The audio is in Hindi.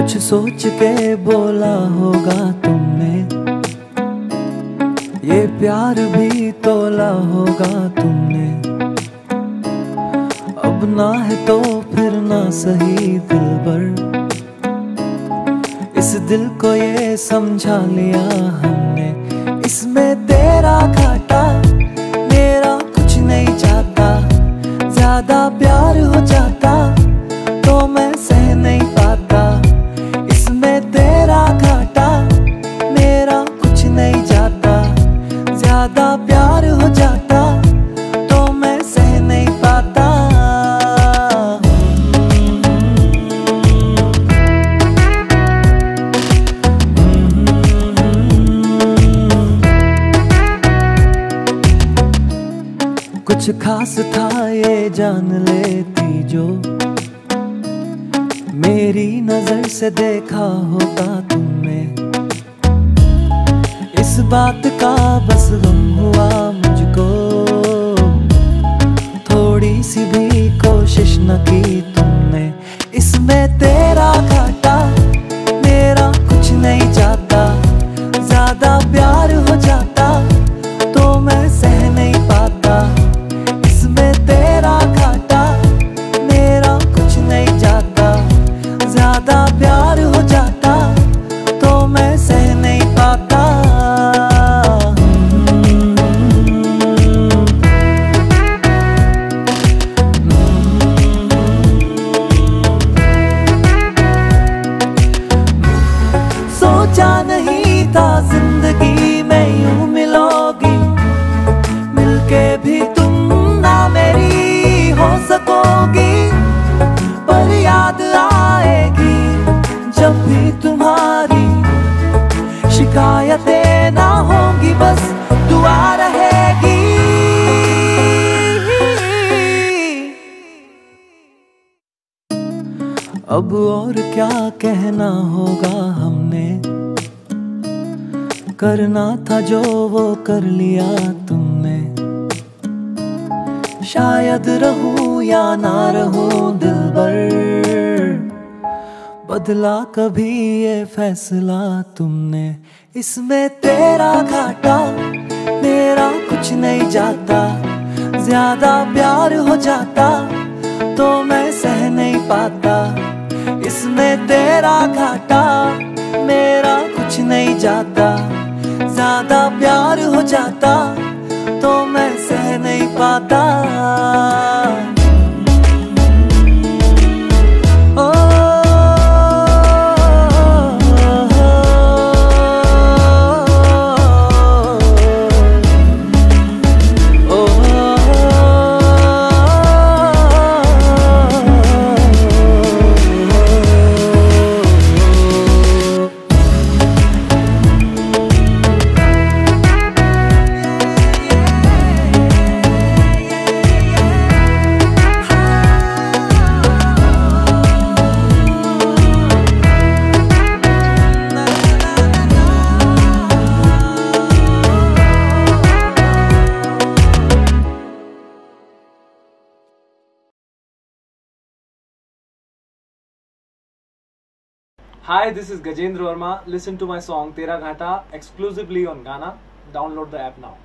कुछ सोच के बोला होगा तुमने। ये प्यार भी तोला होगा तुमने। अब ना है तो फिर ना सही दिल भर इस दिल को ये समझा लिया हमने। इसमें तेरा घाटा, मेरा कुछ नहीं जाता ज़्यादा प्यार हो जाता कुछ खास था ये जान लेती जो मेरी नज़र से देखा होता तुमने। इस बात का बस गम हुआ मुझको। थोड़ी सी भी कोशिश न की तुमने। इसमें तेरा सोचा नहीं था ज़िंदगी में यूँ मिलोगी। मिलके भी तुम ना मेरी हो सकोगी। पर याद आएगी जब भी तुम्हारी शिकायतें ना होंगी, बस दुआ रहेगी। अब और क्या कहना होगा हमने? करना था जो वो कर लिया तुमने। शायद रहूँ या ना रहूँ दिल भर, बदला कभी ये फैसला तुमने। इसमें तेरा घाटा, मेरा कुछ नहीं जाता। ज़्यादा प्यार हो जाता तो मैं सह नहीं पाता। इसमें तेरा घाटा नहीं Hi, this is Gajendra Verma. Listen to my song Tera Ghata exclusively on Ghana. Download the app now.